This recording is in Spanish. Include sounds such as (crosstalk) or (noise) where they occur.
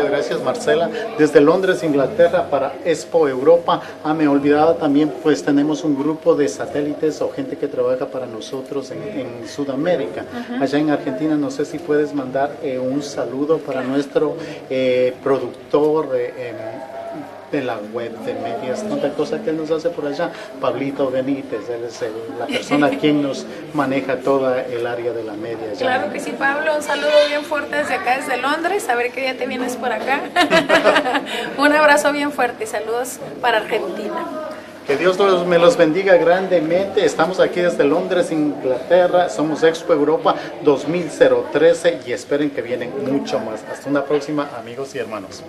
Muchas gracias Marcela. Desde Londres, Inglaterra para Expo Europa. Ah, me olvidaba también, pues tenemos un grupo de satélites o gente que trabaja para nosotros en, en Sudamérica. Allá en Argentina, no sé si puedes mandar eh, un saludo para nuestro eh, productor. eh, de la web de medias, tanta cosa que él nos hace por allá, Pablito Benítez, él es el- la persona (laughs) quien nos maneja toda el área de la media. Claro que sí, Pablo. Un saludo bien fuerte desde acá, desde Londres. A ver qué día te vienes por acá. (laughs) Un abrazo bien fuerte y saludos para Argentina. Que Dios los- me los bendiga grandemente. Estamos aquí desde Londres, Inglaterra. Somos Expo Europa 2013 y esperen que vienen mucho más. Hasta una próxima, amigos y hermanos.